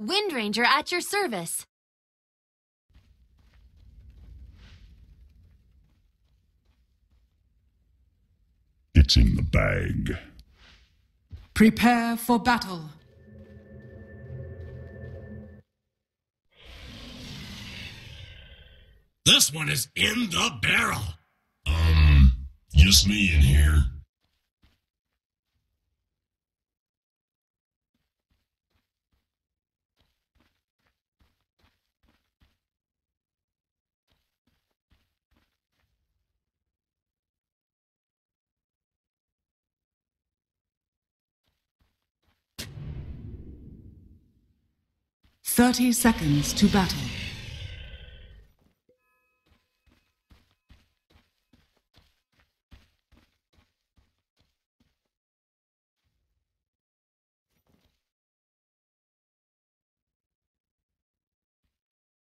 Windranger at your service. It's in the bag. Prepare for battle. This one is in the barrel. Um, just me in here. Thirty seconds to battle.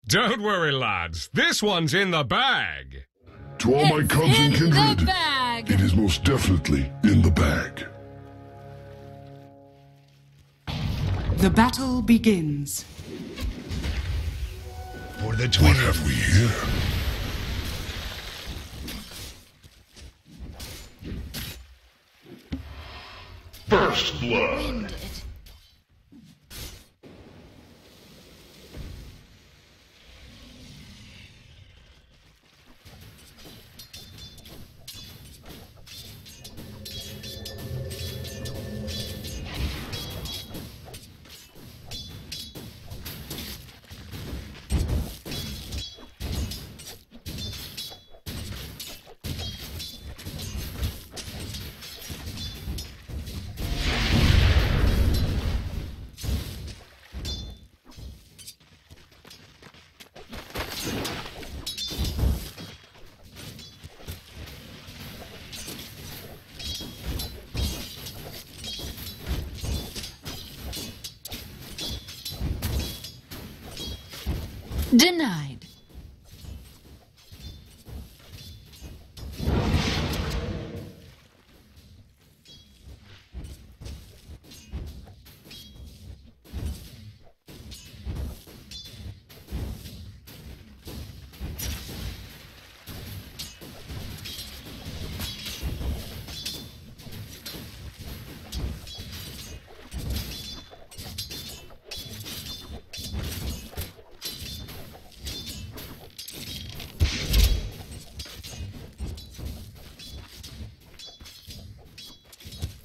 Don't worry, lads. This one's in the bag. To all my It's cubs and in the kindred, bag. it is most definitely in the bag. The battle begins. For the What have we here? First blood.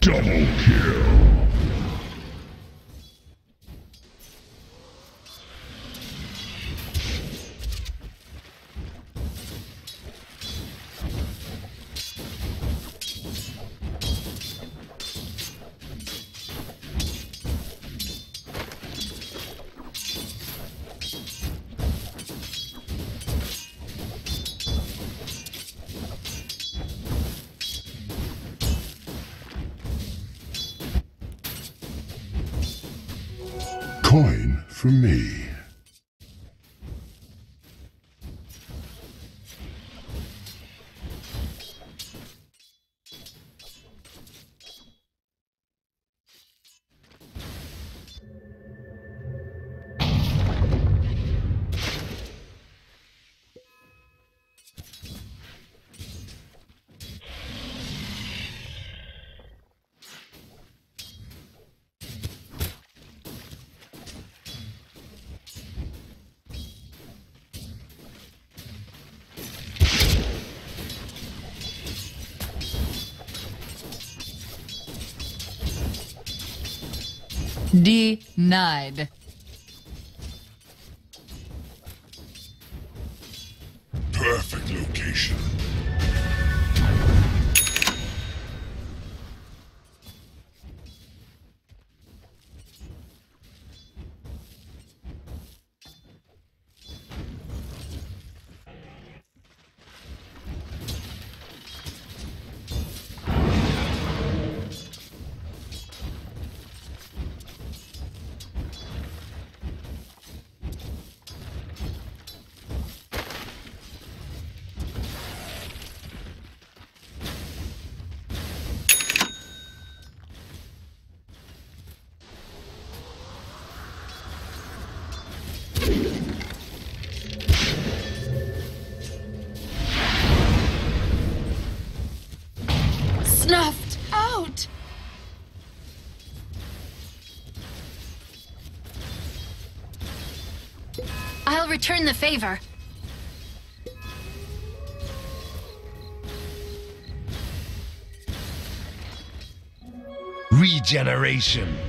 Double kill. Denied. Return the favor. Regeneration.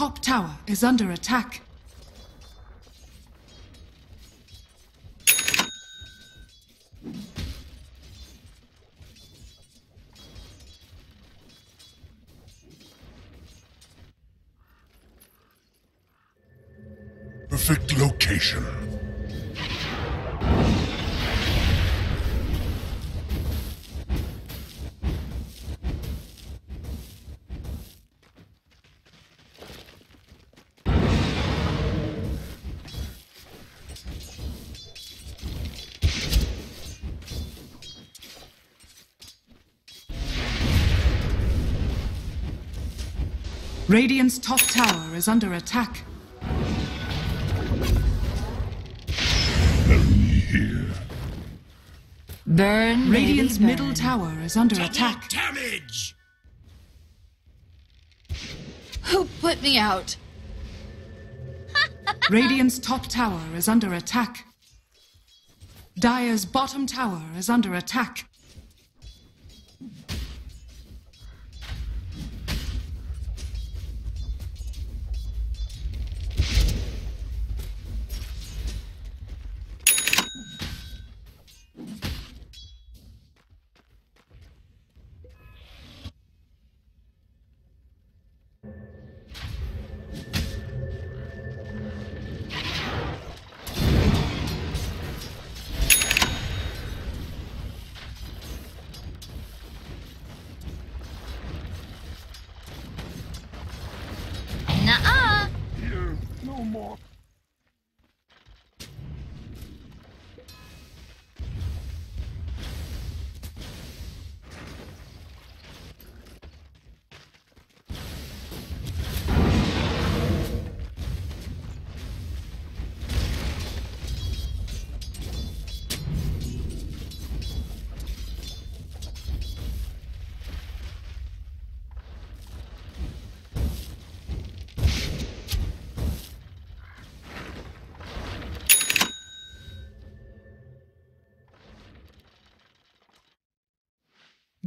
Top tower is under attack. Perfect location. Radiant's top tower is under attack. Enemy here. Burn. Radiant's baby, middle tower is under Double attack. damage! Who put me out? Radiant's top tower is under attack. Dire's bottom tower is under attack.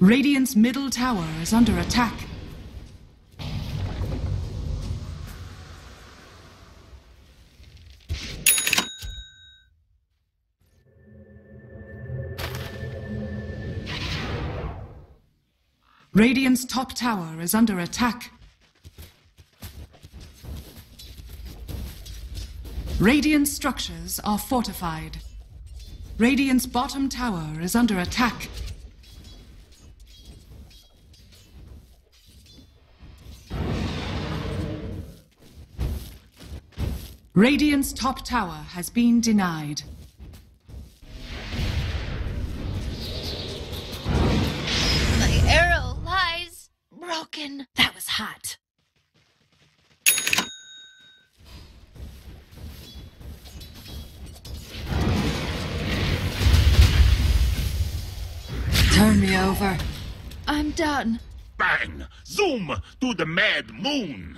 Radiant's middle tower is under attack. Radiant's top tower is under attack. Radiant structures are fortified. Radiant's bottom tower is under attack. Radiant's top tower has been denied. My arrow lies broken. That was hot. Turn me over. I'm done. Bang! Zoom to the mad moon!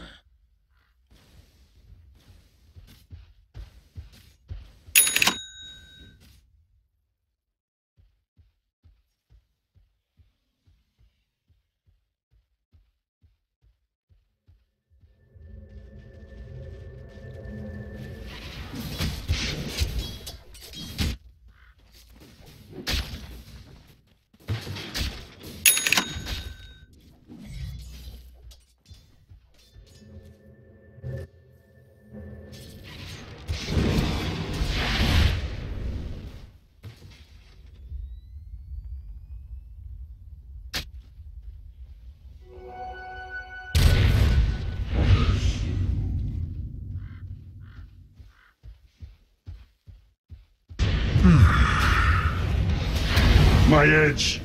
My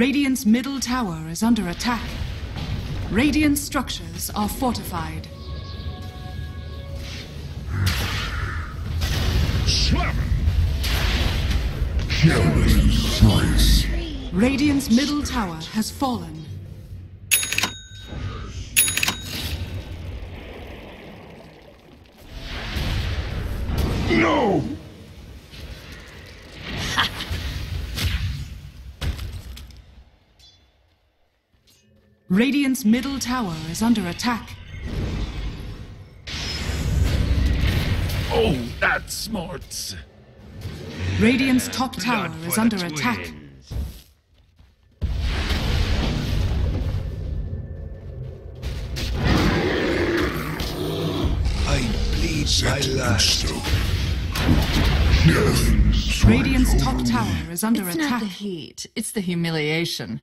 Radiant's middle tower is under attack. Radiant structures are fortified. Slam! Killing slice. Radiant's middle tower has fallen. No! Radiant's middle tower is under attack. Oh, that's smart! Radiant's top tower is under the attack. I bleed my Set in last. stone. Death strikes Radiant's top tower is under it's not attack. the heat, it's the humiliation.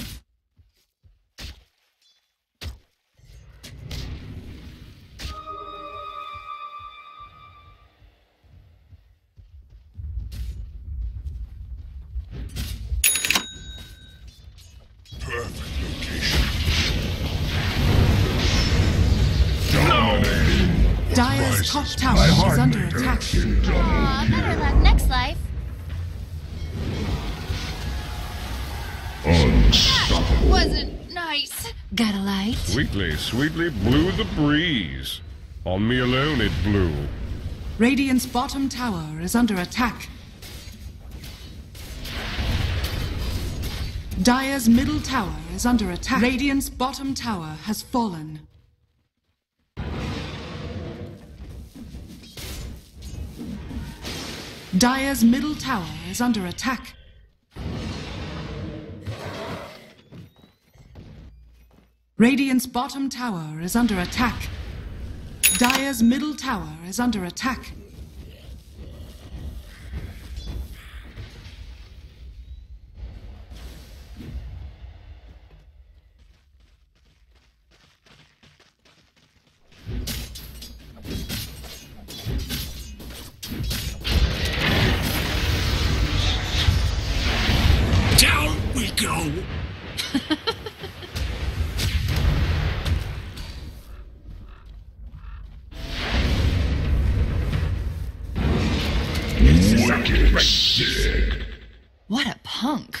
That wasn't nice. Got a light? Sweetly, sweetly blew the breeze. On me alone it blew. Radiant's bottom tower is under attack. Dire's middle tower is under attack. Radiant's bottom tower has fallen. Dire's middle tower is under attack. Radiant's bottom tower is under attack. Dire's middle tower is under attack. Down we go. Sick. What a punk.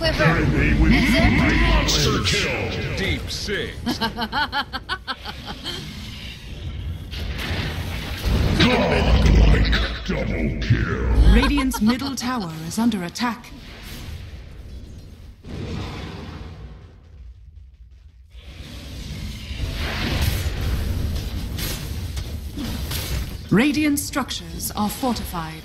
Quiver is empty. Monster kill. Deep six. Godlike double kill. Radiant's middle tower is under attack. Radiant structures are fortified.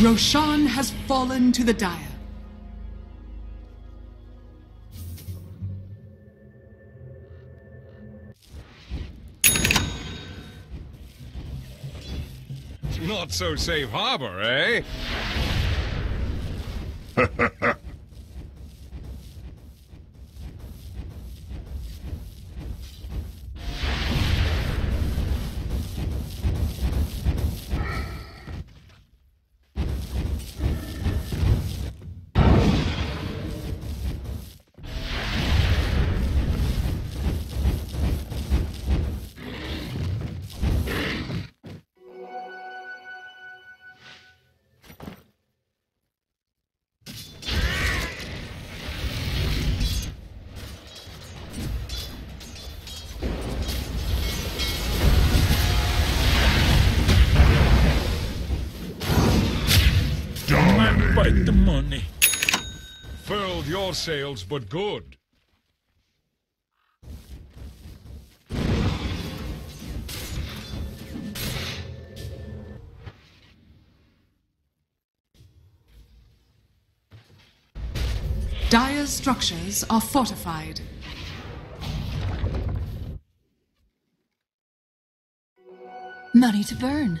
Roshan has fallen to the Dire. Not so safe harbor, eh? Man, bite the money. Furled your sails, but good. Dire's structures are fortified. Money to burn.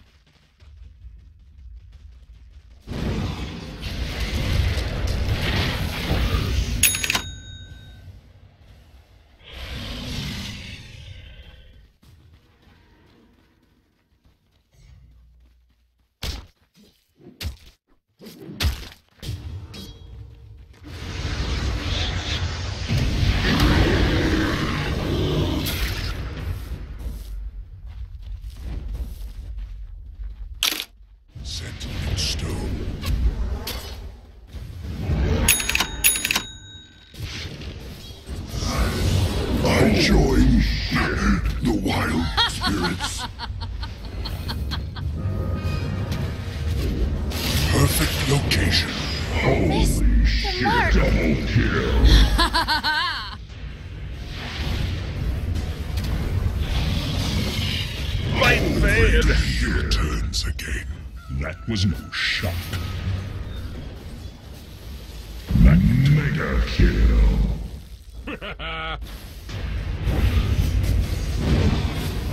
Light fade. He returns again. That was no shock. Mega kill.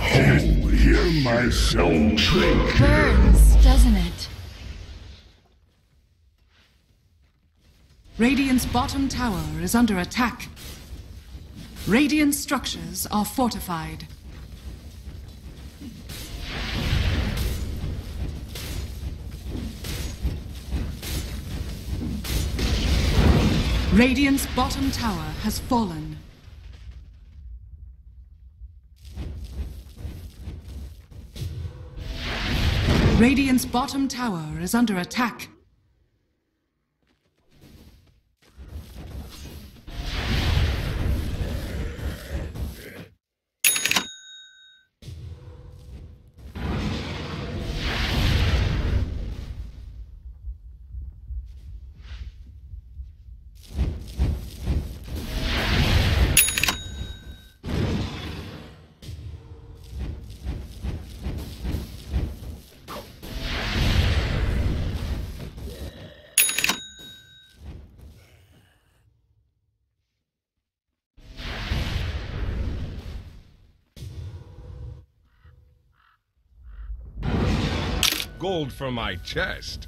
oh, hear my soul trick? Burns, doesn't it? Radiant's bottom tower is under attack. Radiant structures are fortified. Radiant's bottom tower has fallen. Radiant's bottom tower is under attack. Gold for my chest.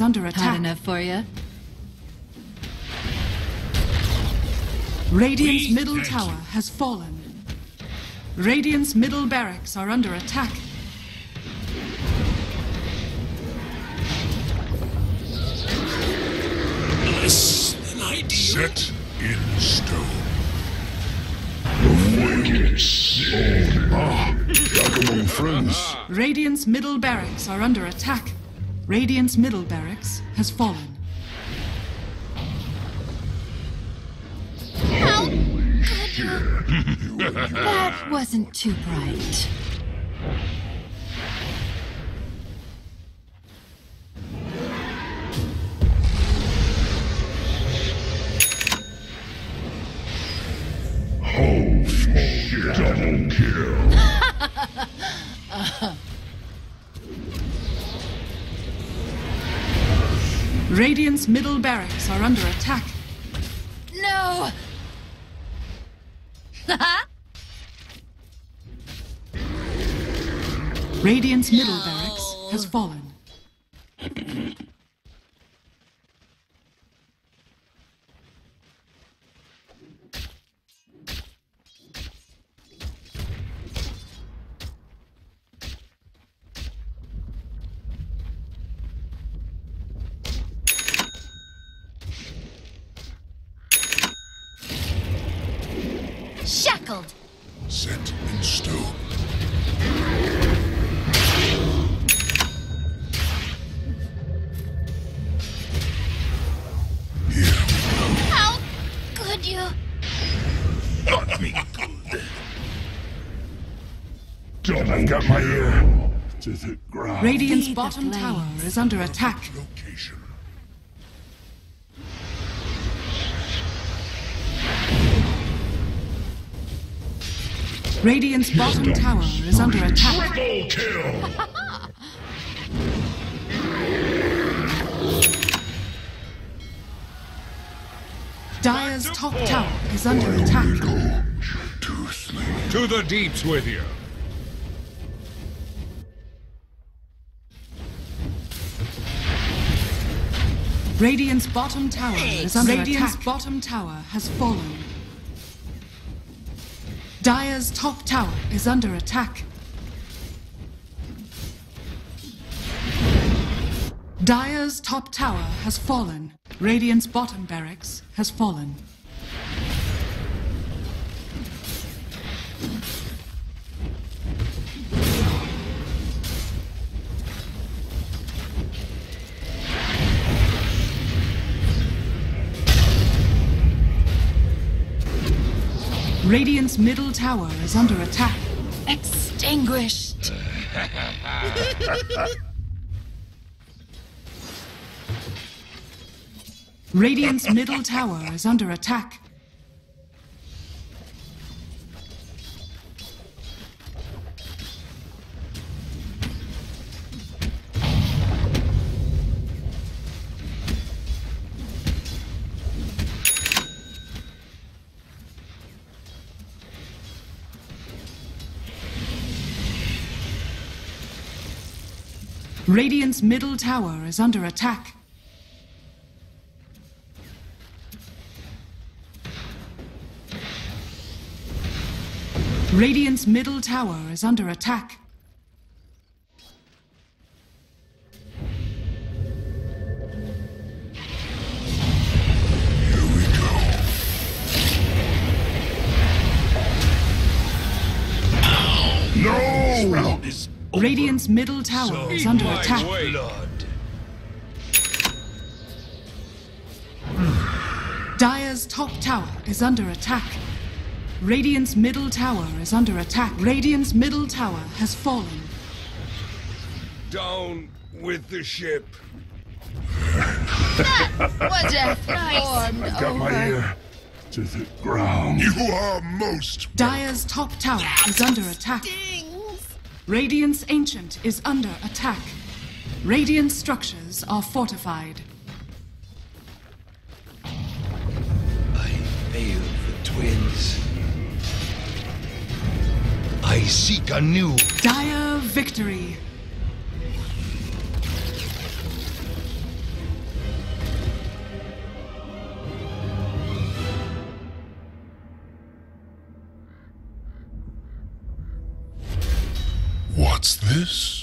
Is under Had attack. enough for you? Radiant's We middle tower you. has fallen. Radiant's middle barracks are under attack. Less than ideal. Set in stone. Wicked stone. Ah, back among friends. Radiant's middle barracks are under attack. Radiant's middle barracks has fallen. How could? That wasn't too bright. Oh, shit. Double kill. Radiant's middle barracks are under attack. No! Radiant's middle barracks has fallen. I've got my ear to the ground. Radiant's bottom tower is under attack. Location. Radiant's bottom tower is under attack. Triple kill. Dire's top tower is under attack. Go to sleep. To the deeps with you. Radiant's bottom tower is under Radiant's bottom tower has fallen. Dire's top tower is under attack. Dire's top tower has fallen. Radiant's bottom barracks has fallen. Radiant's middle tower is under attack. Extinguished. Radiant's middle tower is under attack. Radiant's middle tower is under attack. Radiant's middle tower is under attack. Here we go. No! Is Radiant's middle tower is under attack. way. blood. Dire's top tower is under attack. Radiant's middle tower is under attack. Radiant's middle tower has fallen. Down with the ship. Was a formed Got my ear to the ground. You are most Dire's top tower is under attack. Things. Radiant's ancient is under attack. Radiant structures are fortified. I failed the twins. I seek a new. Dire victory. What's this?